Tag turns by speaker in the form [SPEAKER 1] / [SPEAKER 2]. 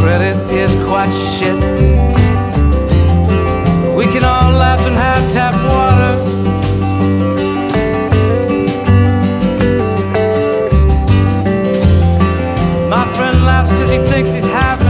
[SPEAKER 1] credit is quite shit. We can all laugh and have tap water. My friend laughs cause he thinks he's happy.